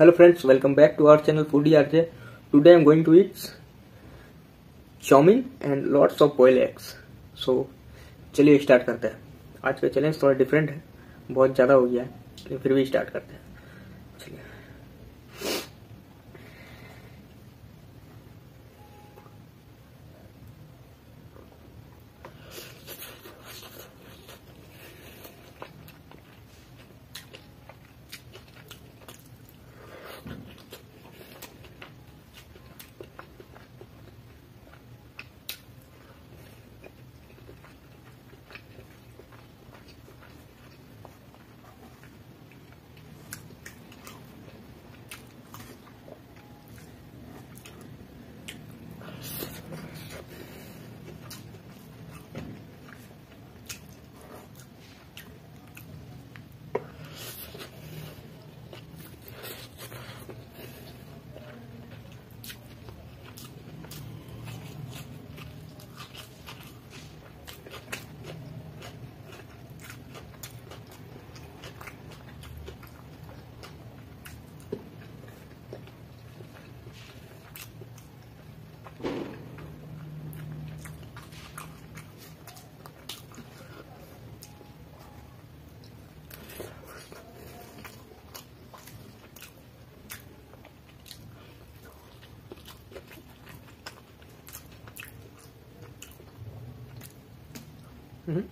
hello friends, welcome back to our channel foodie rj I am going to its chowmein and lots of boil eggs so चलिए start करते हैं। आज का challenge थोड़ा different है, बहुत ज़्यादा हो गया है फिर भी स्टार्ट करते हैं। 응?